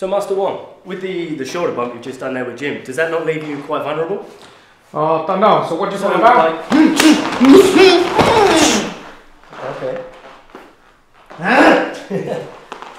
So Master Wong, with the, the shoulder bump you've just done there with Jim, does that not leave you quite vulnerable? Uh, don't know. So what you So, talking about? like- okay.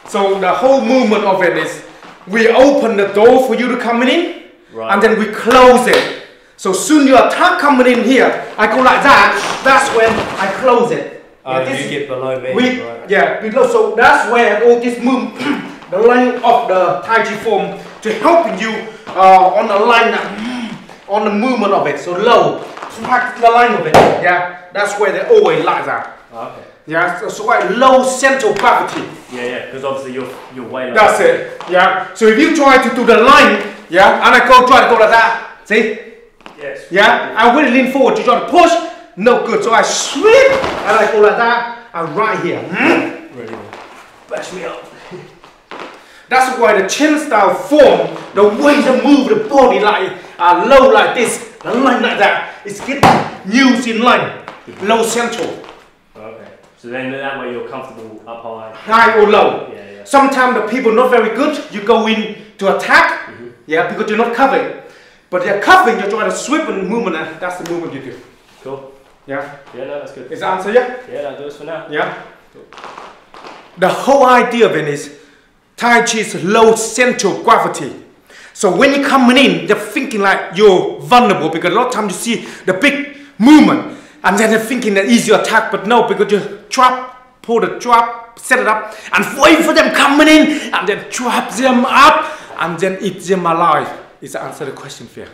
So the whole movement of it is we open the door for you to come in, Right. and then we close it. So soon you attack coming in here, I go like that. That's when I close it. Oh, Yeah, this you get below me. We, right. yeah, below. So that's where all this move, the line of the Tai Chi form to helping you uh, on the line, that, on the movement of it. So low, track the line of it. Yeah, that's where they always like that. Okay. Yeah, so, so quite low central gravity. Yeah, yeah, because obviously you're, you're way. That's it. Yeah. So if you try to do the line, yeah, and I go try to go like that. See? Yes. Yeah. I will lean forward to try to push. No good. So I sweep and I go like that. I'm right here. Really good. Bash me up. That's why the Chen style form, the way to move the body like uh, low like this, the line like that, is get used in line, low central, Okay. So then that way you're comfortable up high. high or low. Yeah, yeah. Sometimes the people not very good, you go in to attack, Mhm. yeah, because you're not covering. But you're covering, you're trying to sweep and movement, and that's the movement you do. Cool. Yeah. Yeah, no, that's good. Is the answer yeah? Yeah, that'll do us for now. Yeah. The whole idea of it is Tai Chi is low central gravity. So when you're coming in, they're thinking like you're vulnerable because a lot of times you see the big movement and then they're thinking that easy attack, but no, because you trap, pull the trap, set it up, and wait for them coming in and then trap them up and then eat them alive. Is the answer to the question, Fear?